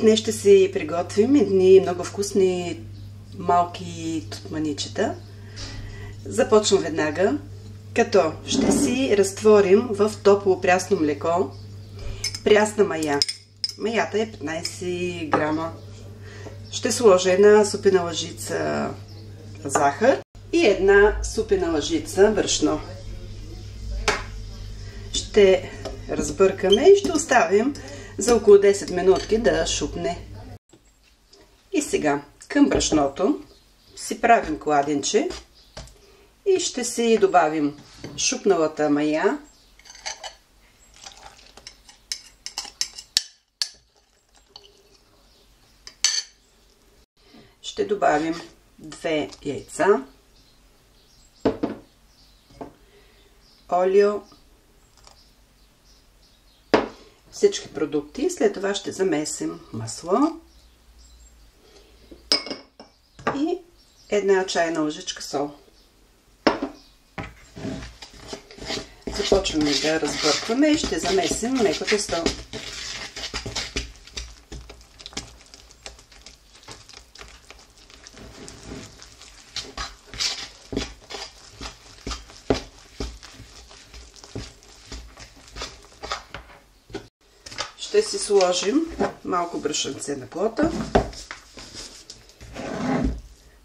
Днес ще си приготвим едни много вкусни малки тутманичета. Започвам веднага, като ще си разтворим в топло прясно млеко прясна мая. Маята е 15 грама. Ще сложа една супена лъжица захар и една супена лъжица брашно. Ще разбъркаме и ще оставим за около 10 минутки да шупне. И сега към брашното си правим кладенче и ще си добавим шупналата мая, ще добавим две яйца, олио, всички продукти. След това ще замесим масло и една чайна лъжичка сол. Започваме да разбъркваме и ще замесим меко тесто. Ще си сложим малко брашенце на плота.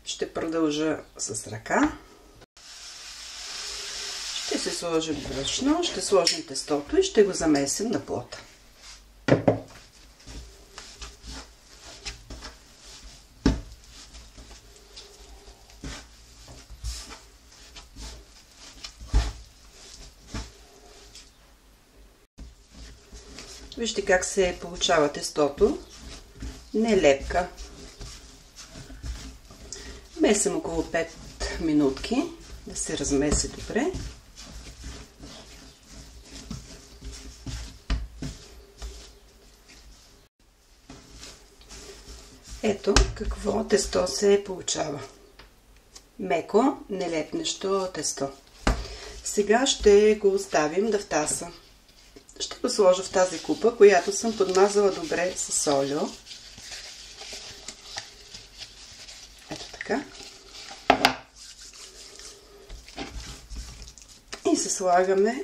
Ще продължа с ръка. Ще си сложим брашно, ще сложим тестото и ще го замесим на плота. Вижте как се получава тестото. Не лепка. Месим около 5 минутки да се размеси добре. Ето какво тесто се получава. Меко, нелепнещо тесто. Сега ще го оставим да втаса. Ще го сложа в тази купа, която съм подмазала добре с олио. Ето така. И се слагаме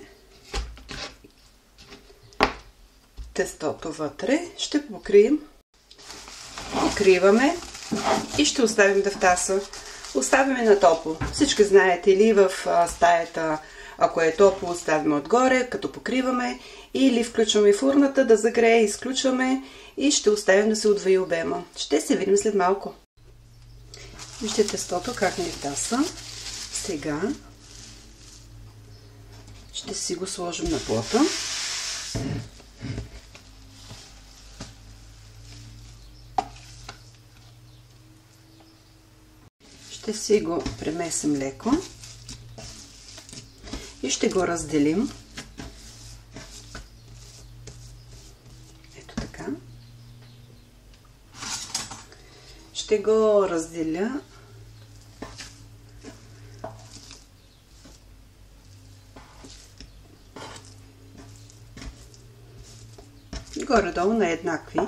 тестото вътре. Ще покрием. Покриваме и ще оставим да втаса. Оставяме на топло. Всички знаете ли в стаята ако е топло, оставяме отгоре, като покриваме или включваме фурната да загрее, изключваме и ще оставим да се удвои обема. Ще се видим след малко. Вижте тестото как ни таса. Сега ще си го сложим на плота. Ще си го премесим леко и ще го разделим. Ето така. Ще го разделя горе-долу на еднакви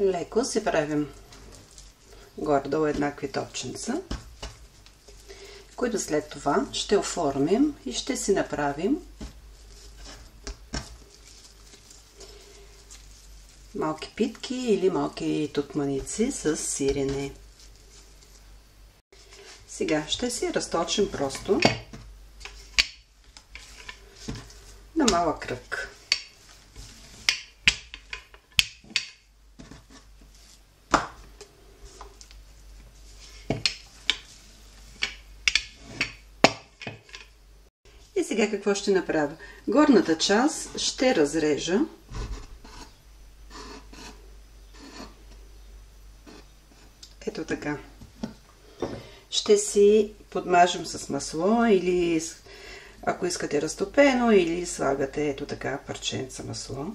леко си правим гордо еднакви топченца, които след това ще оформим и ще си направим малки питки или малки тутманици с сирене. Сега ще си разточим просто на малък кръг. Сега какво ще направя? Горната част ще разрежа. Ето така. Ще си подмажем с масло или ако искате разтопено или слагате ето така парченца масло.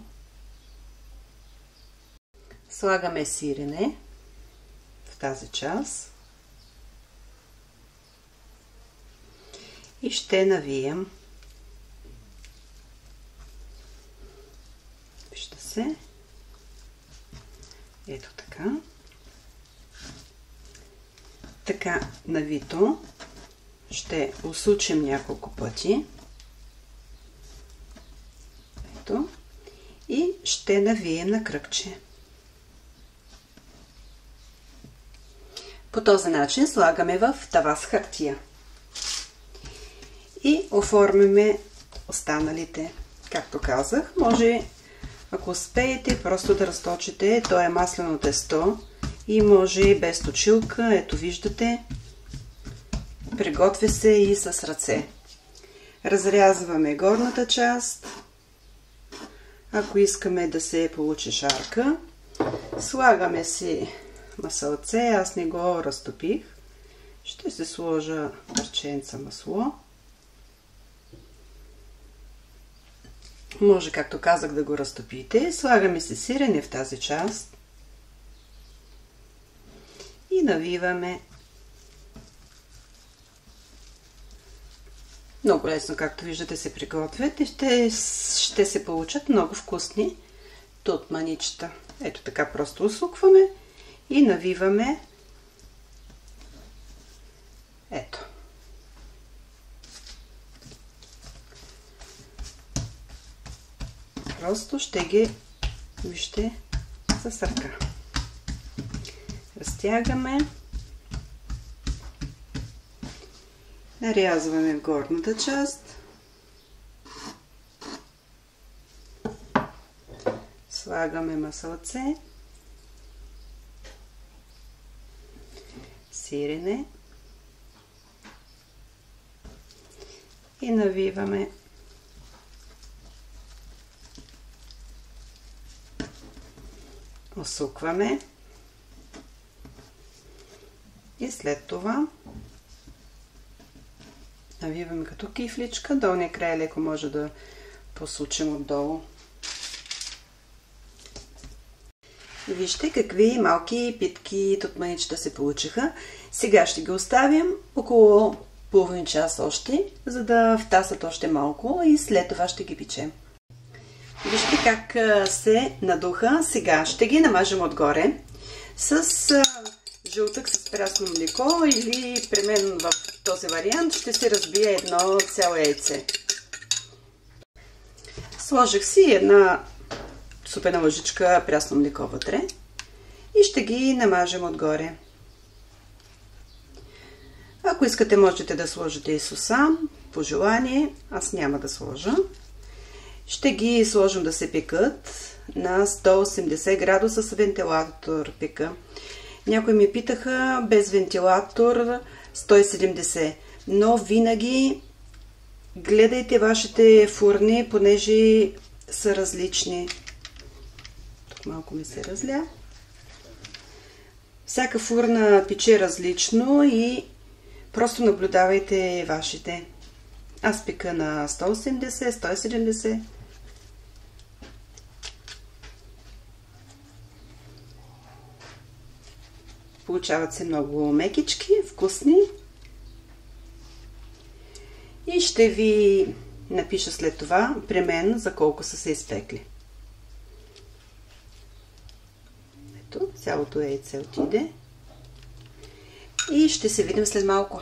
Слагаме сирене в тази част. и ще навием. Се. Ето така. Така навито ще усучим няколко пъти. Ето. И ще навием на кръгче. По този начин слагаме в тава с хартия. И оформяме останалите. Както казах, може, ако успеете, просто да разточите. То е маслено тесто и може и без точилка. Ето виждате. Приготвя се и с ръце. Разрязваме горната част. Ако искаме да се получи шарка, слагаме си масълце. Аз не го разтопих. Ще се сложа парченца масло. Може, както казах, да го разтопите. Слагаме се сирене в тази част. И навиваме. Много лесно, както виждате, се приготвят и ще, ще се получат много вкусни тутманичета. Ето така просто усукваме и навиваме ето. Просто ще ги, вижте, с ръка. Разтягаме. Нарязваме в горната част. Слагаме масълце. Сирене. И навиваме усукваме и след това навиваме като кифличка. Долния край леко може да посучим отдолу. Вижте какви малки питки тутманичета се получиха. Сега ще ги оставим около половин час още, за да втасат още малко и след това ще ги печем. Вижте как се надуха. Сега ще ги намажем отгоре с жълтък с прясно млеко или при мен в този вариант ще се разбие едно цяло яйце. Сложих си една супена лъжичка прясно млеко вътре и ще ги намажем отгоре. Ако искате, можете да сложите и сусам, по желание. Аз няма да сложа. Ще ги сложим да се пекат на 180 градуса с вентилатор пека. Някои ми питаха без вентилатор 170, но винаги гледайте вашите фурни, понеже са различни. Тук малко ми се разля. Всяка фурна пече различно и просто наблюдавайте вашите. Аз пека на 180, 170. Получават се много мекички, вкусни. И ще ви напиша след това при мен за колко са се изпекли. Ето, цялото яйце отиде. И ще се видим след малко.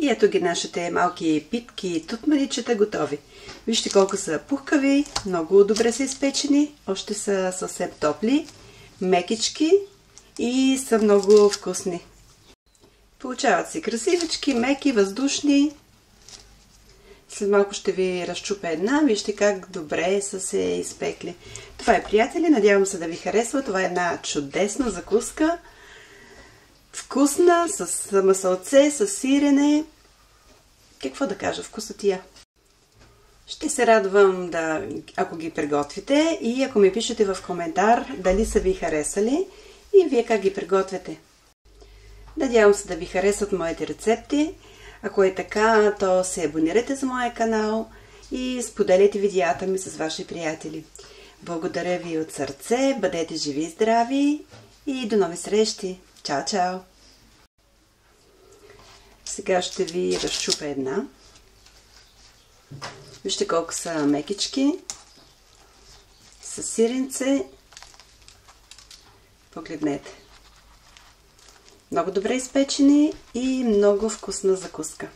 И ето ги нашите малки питки и тутмаричета готови. Вижте колко са пухкави, много добре са изпечени, още са съвсем топли мекички и са много вкусни. Получават се красивички, меки, въздушни. След малко ще ви разчупя една. Вижте как добре са се изпекли. Това е, приятели. Надявам се да ви харесва. Това е една чудесна закуска. Вкусна, с масълце, с сирене. Какво да кажа? Вкусотия. Ще се радвам да, ако ги приготвите и ако ми пишете в коментар дали са ви харесали и вие как ги приготвяте. Надявам се да ви харесват моите рецепти. Ако е така, то се абонирайте за моя канал и споделяйте видеята ми с ваши приятели. Благодаря ви от сърце, бъдете живи и здрави и до нови срещи! Чао, чао! Сега ще ви разчупя една. Вижте колко са мекички. С сиренце. Погледнете. Много добре изпечени и много вкусна закуска.